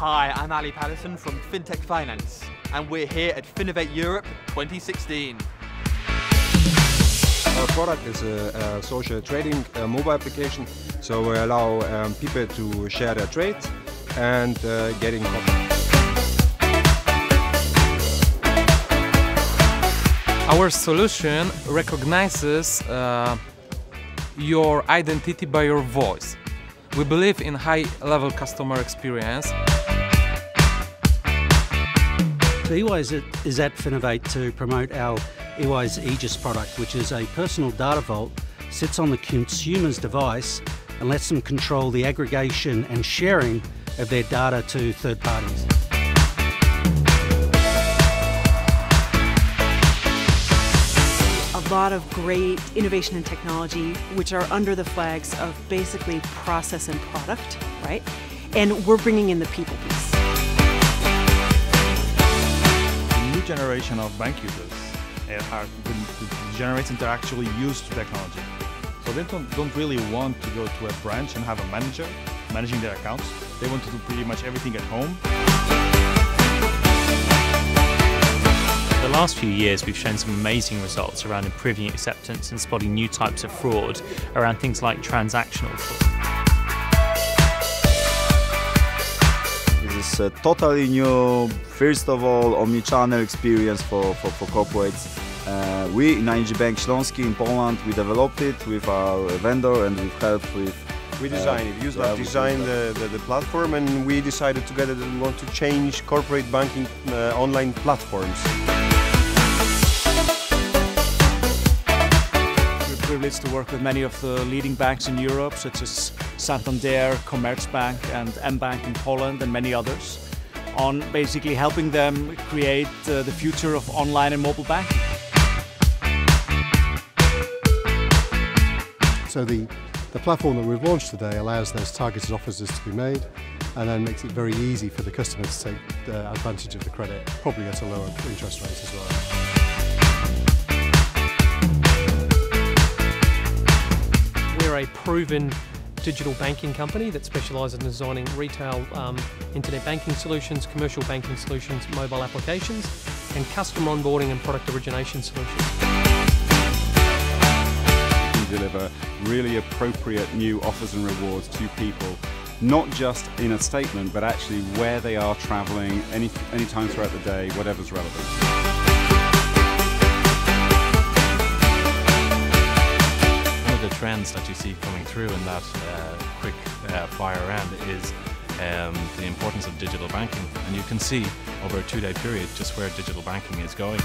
Hi, I'm Ali Paterson from FinTech Finance, and we're here at Finovate Europe 2016. Our product is a, a social trading uh, mobile application, so we allow um, people to share their trades and uh, getting Our solution recognizes uh, your identity by your voice. We believe in high-level customer experience. EY's is at Finovate to promote our EY's Aegis product, which is a personal data vault, sits on the consumer's device and lets them control the aggregation and sharing of their data to third parties. A lot of great innovation and technology which are under the flags of basically process and product, right? And we're bringing in the people piece. New generation of bank users eh, are the generations that actually use technology. So they don't, don't really want to go to a branch and have a manager managing their accounts. They want to do pretty much everything at home. The last few years we've shown some amazing results around improving acceptance and spotting new types of fraud around things like transactional fraud. Is a totally new, first of all, omni-channel experience for, for, for corporates. Uh, we in ING Bank Śląski in Poland, we developed it with our vendor and with helped with we designed it. Yuslav yeah, designed the, the, the, platform and we decided together that we want to change corporate banking uh, online platforms. We're to work with many of the leading banks in Europe, such as Santander, Commerzbank and mBank in Poland and many others, on basically helping them create uh, the future of online and mobile banking. So the, the platform that we've launched today allows those targeted offers to be made and then makes it very easy for the customer to take uh, advantage of the credit, probably at a lower interest rate as well. A proven digital banking company that specialises in designing retail um, internet banking solutions, commercial banking solutions, mobile applications, and customer onboarding and product origination solutions We deliver really appropriate new offers and rewards to people, not just in a statement, but actually where they are traveling, any, any time throughout the day, whatever's relevant. See coming through in that uh, quick uh, fire round is um, the importance of digital banking. And you can see over a two-day period just where digital banking is going.